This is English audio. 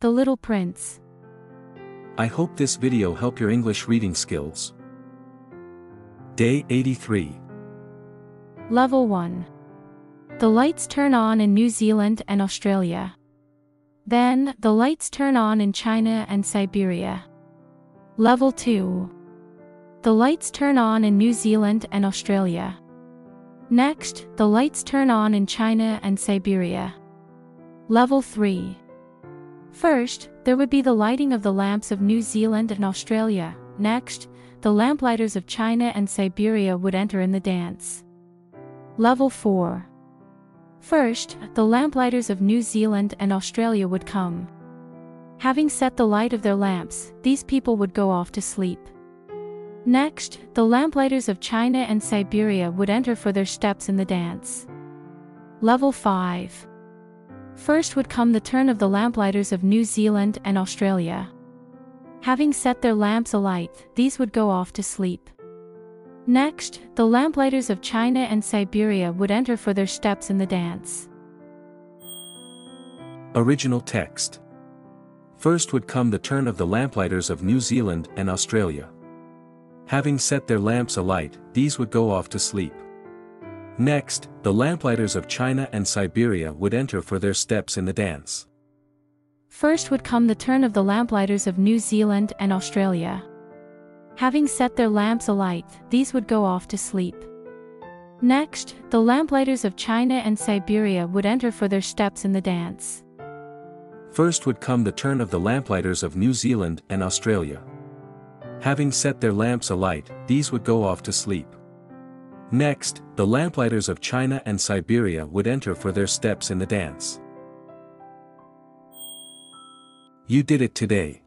The Little Prince. I hope this video help your English reading skills. Day 83. Level 1. The lights turn on in New Zealand and Australia. Then, the lights turn on in China and Siberia. Level 2. The lights turn on in New Zealand and Australia. Next, the lights turn on in China and Siberia. Level 3. First, there would be the lighting of the lamps of New Zealand and Australia. Next, the lamplighters of China and Siberia would enter in the dance. Level 4. First, the lamplighters of New Zealand and Australia would come. Having set the light of their lamps, these people would go off to sleep. Next, the lamplighters of China and Siberia would enter for their steps in the dance. Level 5. First would come the turn of the lamplighters of New Zealand and Australia. Having set their lamps alight, these would go off to sleep. Next, the lamplighters of China and Siberia would enter for their steps in the dance. Original text. First would come the turn of the lamplighters of New Zealand and Australia. Having set their lamps alight, these would go off to sleep. Next, the lamplighters of China and Siberia would enter for their steps in the dance. First would come the turn of the lamplighters of New Zealand and Australia. Having set their lamps alight, these would go off to sleep. Next, the lamplighters of China and Siberia would enter for their steps in the dance. First would come the turn of the lamplighters of New Zealand and Australia. Having set their lamps alight, these would go off to sleep. Next, the lamplighters of China and Siberia would enter for their steps in the dance. You did it today.